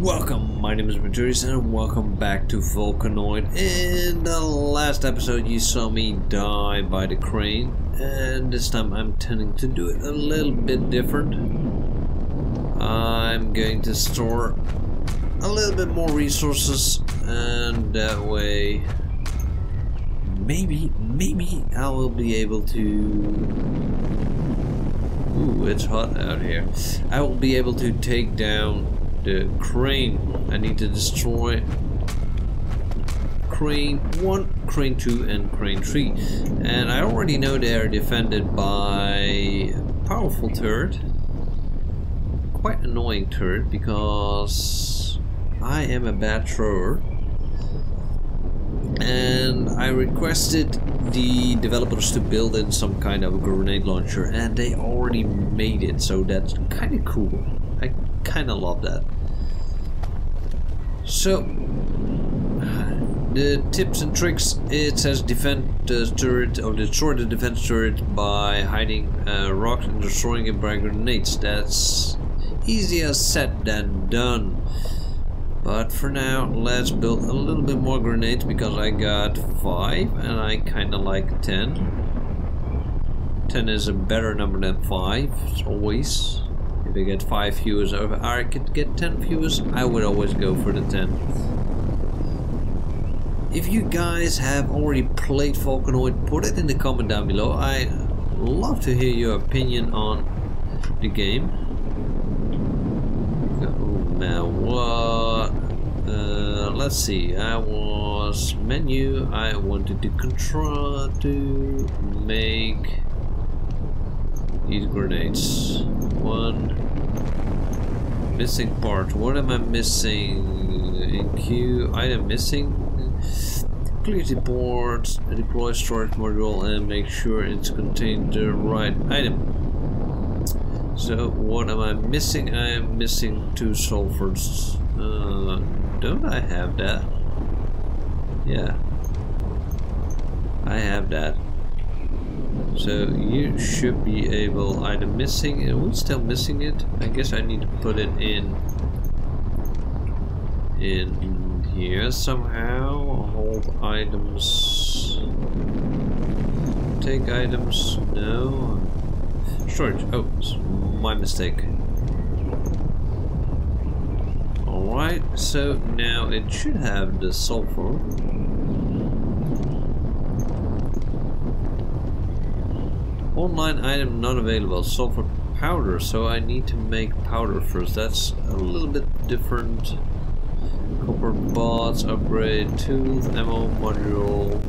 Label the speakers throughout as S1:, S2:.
S1: Welcome, my name is Menturius and welcome back to Volcanoid. In the last episode you saw me die by the crane and this time I'm tending to do it a little bit different. I'm going to store a little bit more resources and that way maybe, maybe I will be able to Ooh, it's hot out here. I will be able to take down the crane. I need to destroy crane 1, crane 2 and crane 3. And I already know they are defended by powerful turret. Quite annoying turret because I am a bad thrower. And I requested the developers to build in some kind of grenade launcher and they already made it so that's kind of cool. I kind of love that. So, the tips and tricks, it says defend the turret or destroy the defense turret by hiding uh, rocks and destroying it by grenades. That's easier said than done. But for now, let's build a little bit more grenades because I got 5 and I kinda like 10. 10 is a better number than 5, as always. If I get 5 viewers or I could get 10 viewers, I would always go for the 10. If you guys have already played Volcanoid, put it in the comment down below. I love to hear your opinion on the game. Oh what? Uh, let's see, I was menu, I wanted to control to make these grenades. One missing part. What am I missing? In queue, item missing. Clear the board, deploy storage module, and make sure it's contained the right item. So what am I missing? I am missing two sulfurs. Uh, don't I have that? Yeah. I have that. So you should be able, either missing, are we still missing it? I guess I need to put it in, in here somehow, hold items, take items, no, storage, oh, my mistake. Alright, so now it should have the sulfur. Online item not available. Sulfur powder, so I need to make powder first. That's a little bit different. Copper bots, upgrade, tooth, ammo module,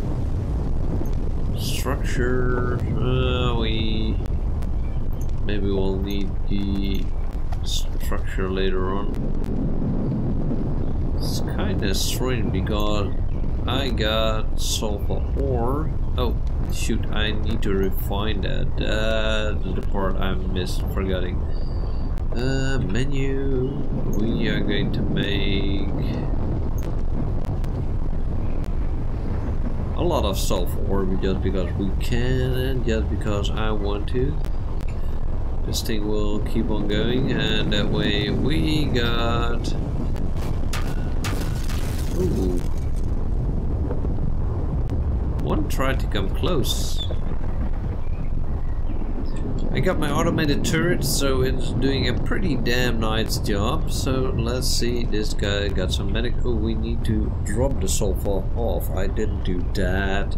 S1: structure. Uh, we maybe we'll need the structure later on. It's kind of strange because I got sulfur ore. Oh, shoot, I need to refine that. That's the part I missed forgetting. Uh, menu. We are going to make a lot of sulfur just because we can and just because I want to. This thing will keep on going and that way we got... Ooh one tried to come close. I got my automated turret, so it's doing a pretty damn nice job. So let's see, this guy got some medic. Oh, we need to drop the sulfur off. I didn't do that.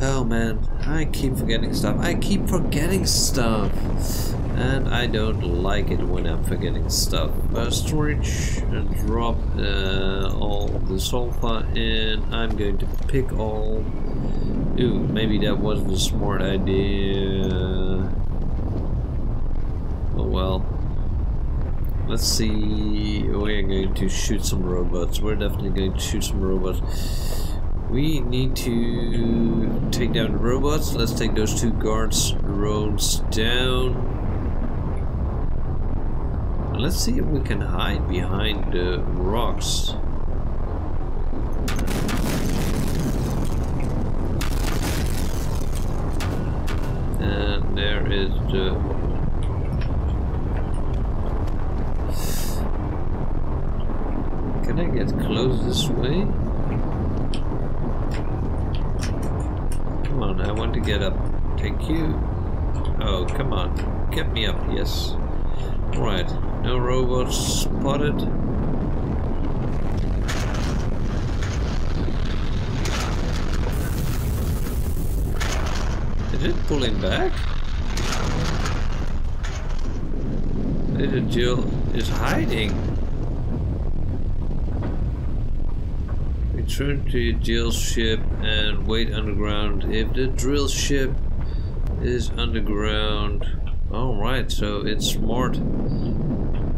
S1: Oh man, I keep forgetting stuff. I keep forgetting stuff. And I don't like it when I'm forgetting stuff. Uh, storage, and drop uh, all the sulfur in. I'm going to pick all. Ooh, maybe that wasn't a smart idea. Oh well. Let's see. We're going to shoot some robots. We're definitely going to shoot some robots. We need to take down the robots. Let's take those two guards drones down. Let's see if we can hide behind the rocks. And there is the Can I get close this way? Come on, I want to get up. Thank you. Oh, come on. Get me up, yes. Right, no robots spotted. Is it pulling back? Little Jill is hiding. Return to Jill's ship and wait underground. If the drill ship is underground. Alright, so it's smart.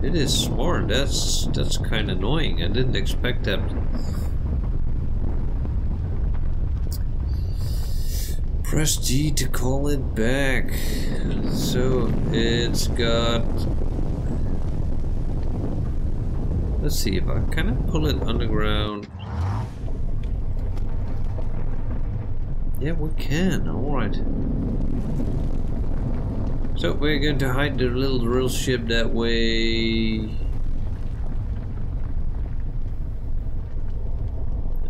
S1: It is smart. That's that's kind of annoying. I didn't expect that. Press G to call it back. So it's got. Let's see if I of pull it underground. Yeah, we can. Alright. So we're going to hide the little drill ship that way.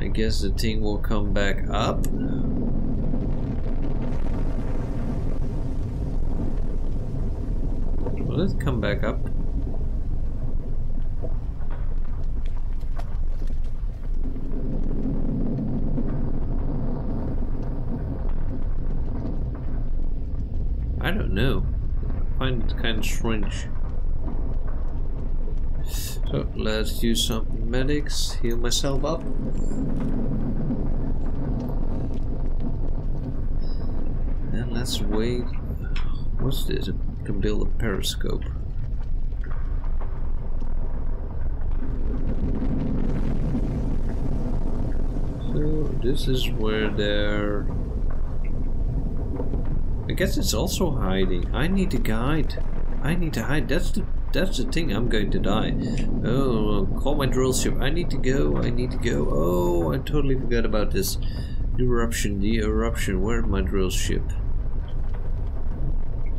S1: I guess the thing will come back up. It come back up? I don't know. I find it kind of strange. So let's do some medics, heal myself up. And let's wait. What's this? Can build a periscope. So this is where they're I guess it's also hiding. I need to guide. I need to hide. That's the that's the thing. I'm going to die. Oh, call my drill ship. I need to go. I need to go. Oh, I totally forgot about this. Eruption. The eruption. Where's my drill ship?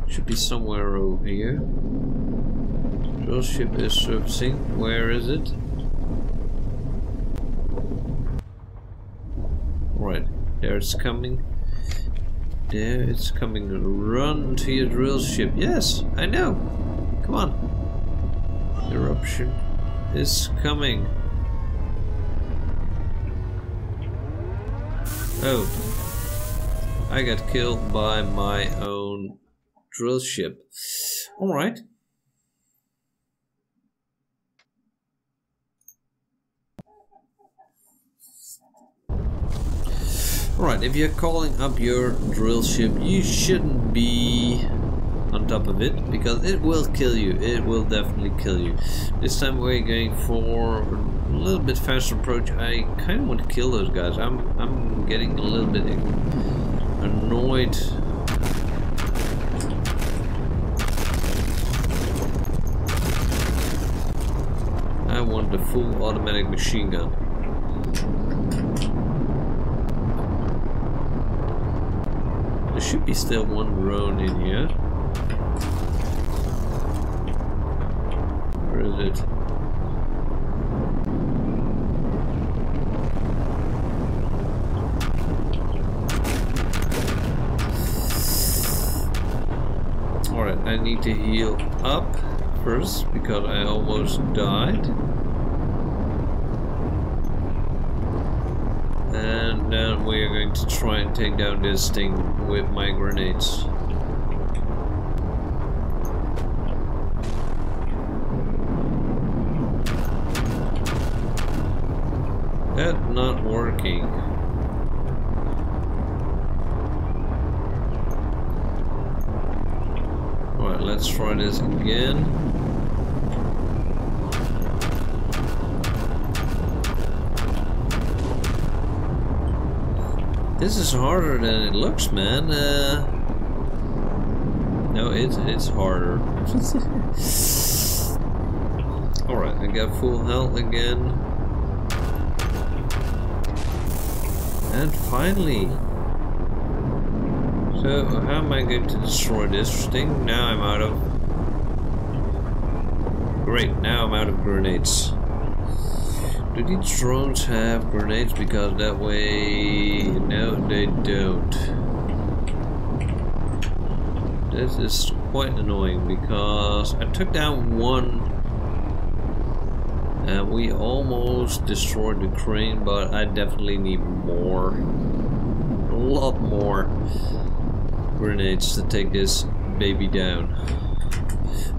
S1: Should be somewhere over here. Drill ship is surfacing. Where is it? Right. There it's coming. There it's coming. Run to your drill ship. Yes, I know. Come on. Eruption is coming. Oh. I got killed by my own drill ship. Alright. Right, if you're calling up your drill ship, you shouldn't be on top of it, because it will kill you. It will definitely kill you. This time we're going for a little bit faster approach. I kind of want to kill those guys. I'm, I'm getting a little bit annoyed. I want the full automatic machine gun. There should be still one drone in here. Where is it? Alright, I need to heal up first because I almost died. And then we are going to try and take down this thing with my grenades. That not working. Alright, let's try this again. This is harder than it looks, man. Uh, no, it's it's harder. Alright, I got full health again. And finally. So, how am I going to destroy this thing? Now I'm out of... Great, now I'm out of grenades. Do these drones have grenades? Because that way... No, they don't. This is quite annoying because I took down one and we almost destroyed the crane but I definitely need more. A lot more grenades to take this baby down.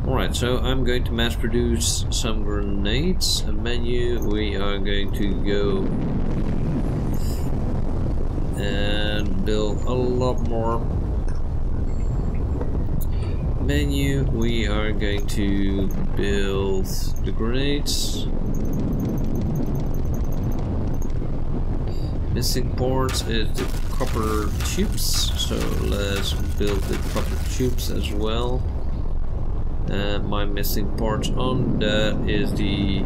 S1: Alright, so I'm going to mass produce some grenades. A menu, we are going to go and build a lot more. Menu, we are going to build the grenades. Missing parts is the copper tubes, so let's build the copper tubes as well. Uh, my missing parts on that is the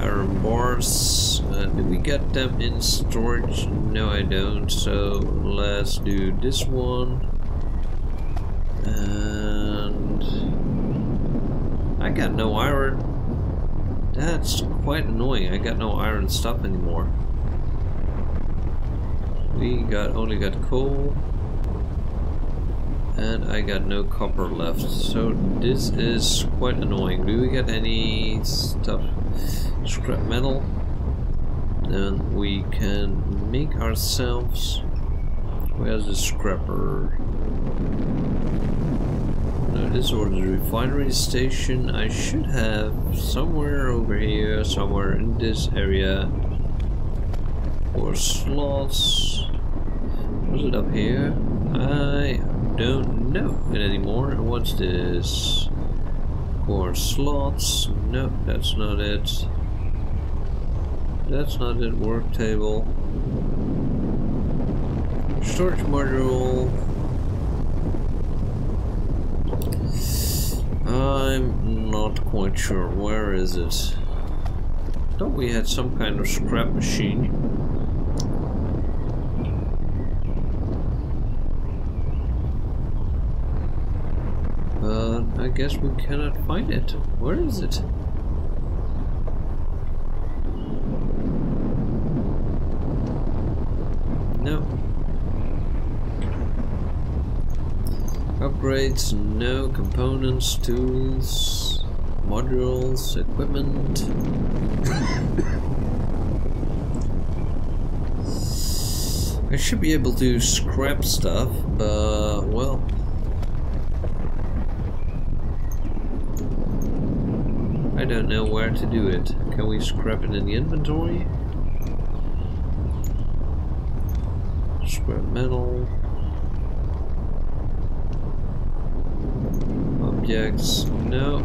S1: iron bars. Uh, do we get them in storage? No, I don't. So let's do this one. And I got no iron. That's quite annoying. I got no iron stuff anymore. We got only got coal and I got no copper left so this is quite annoying. Do we get any stuff? Scrap metal? Then we can make ourselves where's the scrapper? No this was the refinery station. I should have somewhere over here somewhere in this area. Or slots. Was it up here? I don't know it anymore. What's this? Core slots? No, that's not it. That's not it. Work table. Storage module. I'm not quite sure. Where is it? Thought we had some kind of scrap machine. I guess we cannot find it. Where is it? No. Upgrades, no. Components, tools, modules, equipment. I should be able to scrap stuff, but, well, I don't know where to do it. Can we scrap it in the inventory? Scrap metal. Objects. No.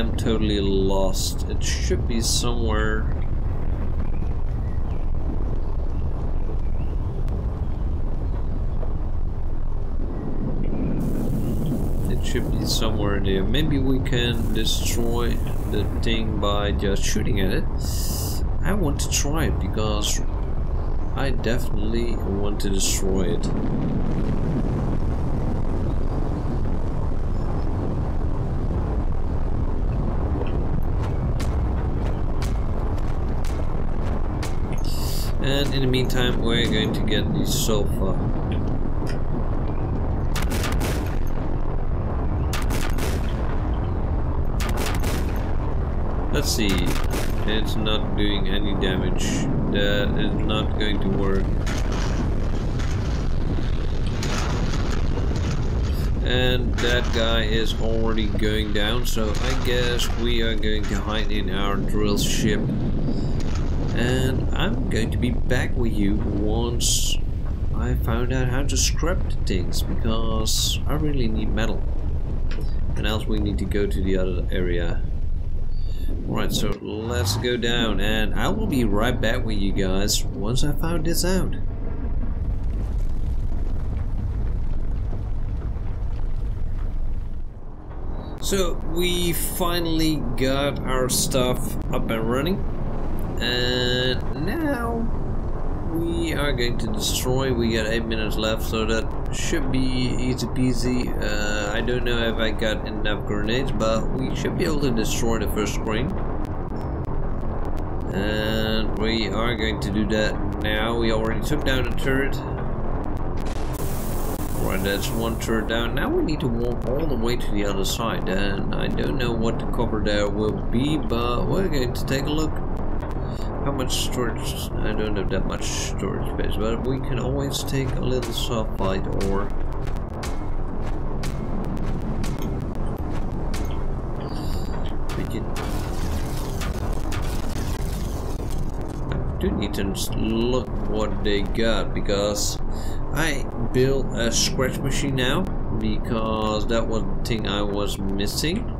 S1: am totally lost. It should be somewhere. It should be somewhere in there. Maybe we can destroy the thing by just shooting at it. I want to try it because I definitely want to destroy it. And in the meantime, we're going to get the sulfur. Let's see. It's not doing any damage. That is not going to work. And that guy is already going down, so I guess we are going to hide in our drill ship and I'm going to be back with you once I found out how to scrap the things because I really need metal. And else we need to go to the other area. Alright, so let's go down and I will be right back with you guys once I found this out. So we finally got our stuff up and running and now we are going to destroy. We got 8 minutes left, so that should be easy peasy. Uh, I don't know if I got enough grenades, but we should be able to destroy the first screen. And we are going to do that now. We already took down a turret. Right, that's one turret down. Now we need to walk all the way to the other side. And I don't know what the cover there will be, but we're going to take a look. How much storage? I don't have that much storage space, but we can always take a little sulfide ore. do need to look what they got because I built a scratch machine now because that was the thing I was missing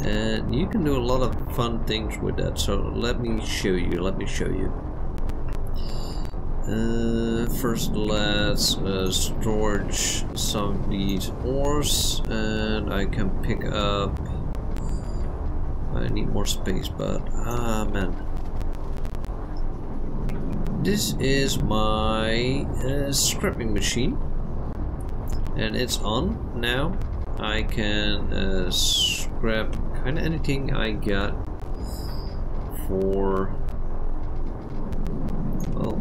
S1: and you can do a lot of fun things with that so let me show you let me show you. Uh, first let's uh, storage some of these ores and I can pick up I need more space but ah man. This is my uh, scrapping machine. And it's on now. I can uh, scrap of anything I got for well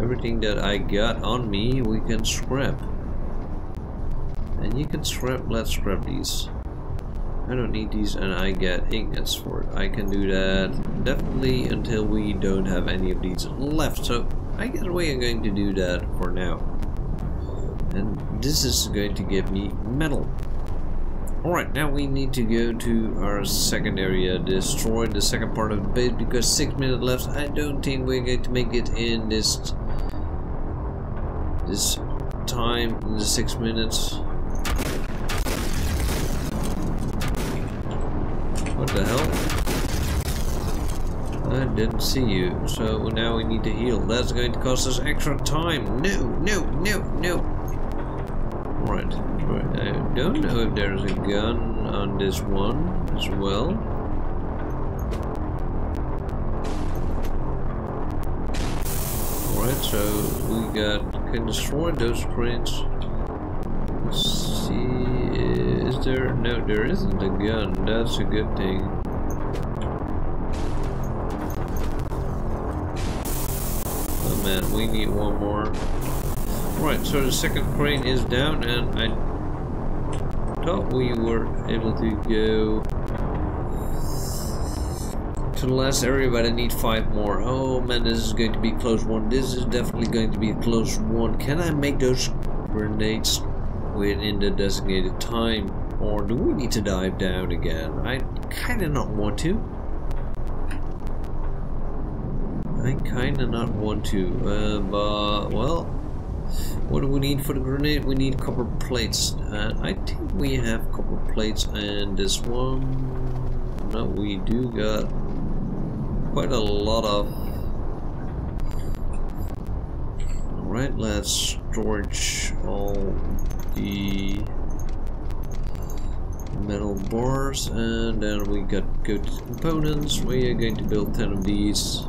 S1: everything that I got on me we can scrap and you can scrap let's scrap these I don't need these and I get ingots for it. I can do that definitely until we don't have any of these left. So I guess we are going to do that for now. And this is going to give me metal. Alright, now we need to go to our second area, destroy the second part of the base because 6 minutes left. I don't think we're going to make it in this this time, in the 6 minutes. What the hell? I didn't see you, so now we need to heal. That's going to cost us extra time. No, no, no, no. Right. Right. I don't know if there's a gun on this one as well. Alright, so we got can destroy those crates. Let's see is there? No, there isn't a gun. That's a good thing. Oh man, we need one more. Right, so the second crane is down and I thought we were able to go to the last area, but I need five more. Oh man, this is going to be close one. This is definitely going to be a close one. Can I make those grenades within the designated time? Or do we need to dive down again? I kind of not want to. I kind of not want to. Uh, but, well, what do we need for the grenade? We need copper plates. Uh, I think we have copper plates and this one. No, we do got quite a lot of. Alright, let's storage all the metal bars and then we got good components we are going to build 10 of these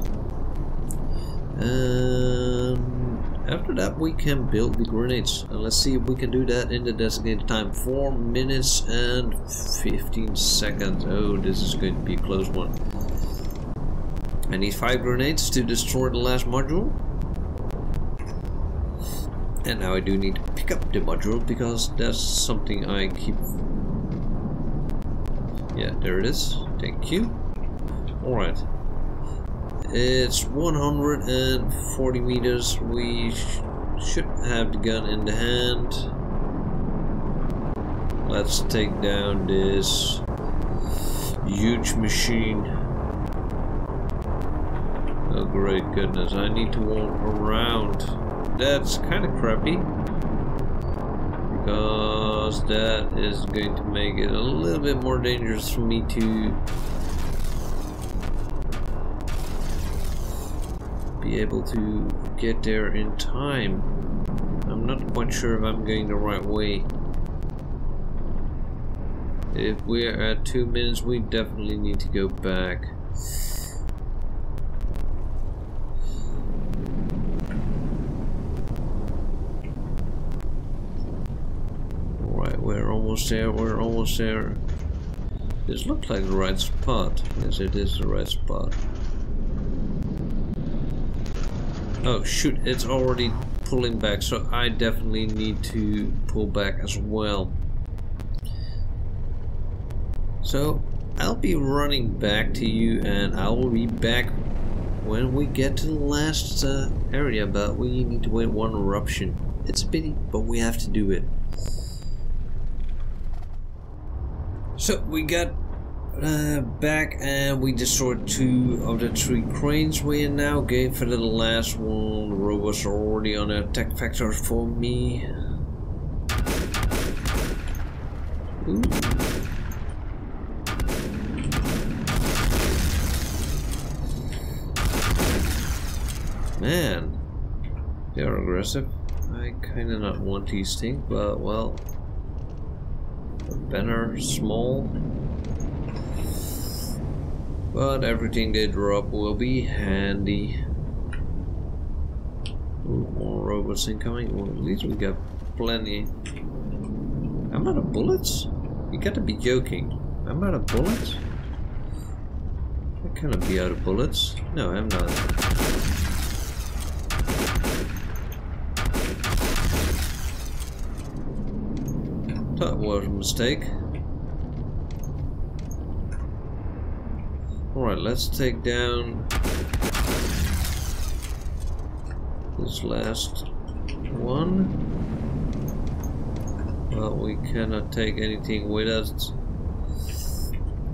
S1: and after that we can build the grenades and let's see if we can do that in the designated time 4 minutes and 15 seconds oh this is going to be a close one I need 5 grenades to destroy the last module and now I do need to pick up the module because that's something I keep yeah, there it is. Thank you. Alright. It's 140 meters. We sh should have the gun in the hand. Let's take down this huge machine. Oh great goodness, I need to walk around. That's kind of crappy. Because because that is going to make it a little bit more dangerous for me to be able to get there in time. I'm not quite sure if I'm going the right way. If we're at two minutes, we definitely need to go back. Alright, we're almost there, we're almost there. This looks like the right spot. Yes, it is the right spot. Oh shoot, it's already pulling back, so I definitely need to pull back as well. So, I'll be running back to you and I will be back when we get to the last uh, area, but we need to wait one eruption. It's a pity, but we have to do it. So we got uh, back and we destroyed two of the three cranes. We are now going for the last one. The robots are already on attack factor for me. Ooh. Man, they're aggressive. I kinda not want these things, but well, banner small. But everything they drop will be handy. Ooh, more robots incoming. Well, at least we got plenty. I'm out of bullets? You gotta be joking. I'm out of bullets? I cannot be out of bullets. No, I'm not. That was a mistake. Alright, let's take down this last one. Well, we cannot take anything with us.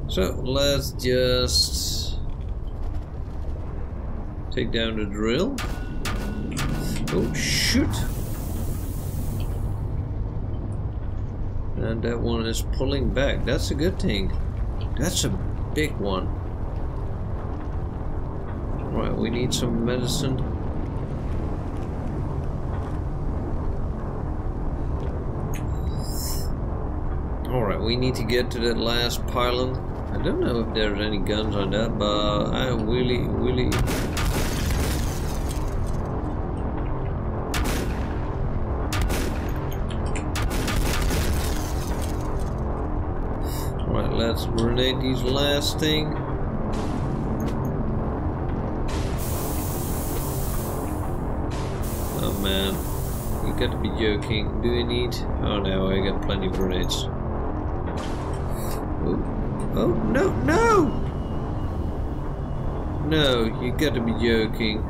S1: So let's just take down the drill. Oh shoot! And that one is pulling back. That's a good thing. That's a big one. Right, we need some medicine. Alright, we need to get to that last pylon. I don't know if there's any guns on that, but I really, really... Alright, let's grenade these last thing. Got to be joking. Do you need? Oh no, I got plenty of grenades. Oh, oh no, no! No, you got to be joking.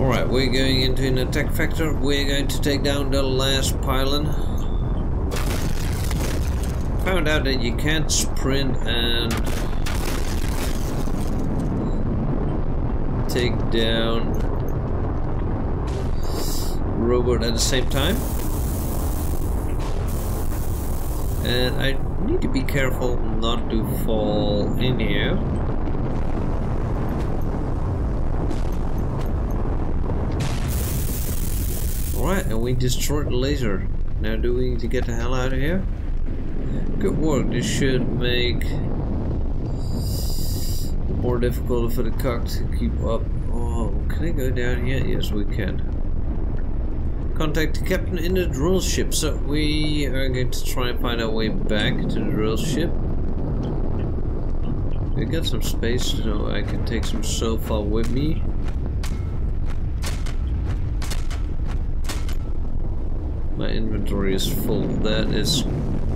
S1: Alright, we're going into an attack factor. We're going to take down the last pylon. Found out that you can't sprint and take down robot at the same time. And I need to be careful not to fall in here. Alright, and we destroyed the laser. Now do we need to get the hell out of here? Good work, this should make more difficult for the cock to keep up. Oh, can I go down here? Yes, we can. Contact the captain in the drill ship. So we are going to try and find our way back to the drill ship. We got some space so I can take some sulfur with me. My inventory is full. That is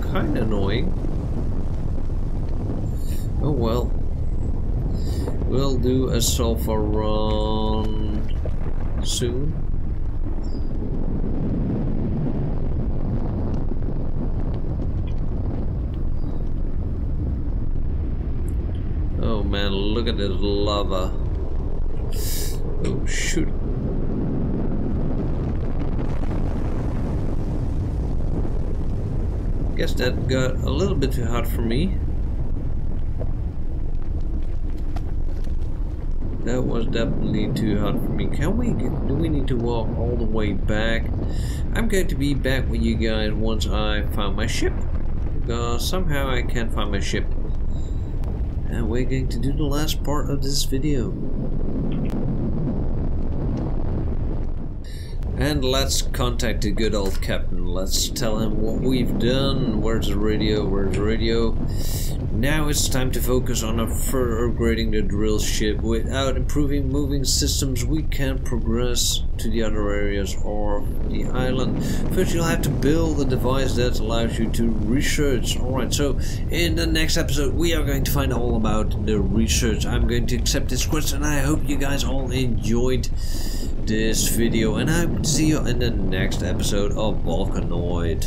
S1: kind of annoying. Oh well. We'll do a sulfur run soon. Oh man, look at this lava. Oh shoot. Guess that got a little bit too hot for me. That was definitely too hot for me. Can we, do we need to walk all the way back? I'm going to be back with you guys once I found my ship. Because somehow I can't find my ship. And we're going to do the last part of this video. And let's contact the good old captain. Let's tell him what we've done. Where's the radio? Where's the radio? Now it's time to focus on further upgrading the drill ship. Without improving moving systems, we can't progress to the other areas or the island. First, you'll have to build a device that allows you to research. Alright, so in the next episode, we are going to find out all about the research. I'm going to accept this question. I hope you guys all enjoyed this video and I will see you in the next episode of Volcanoid.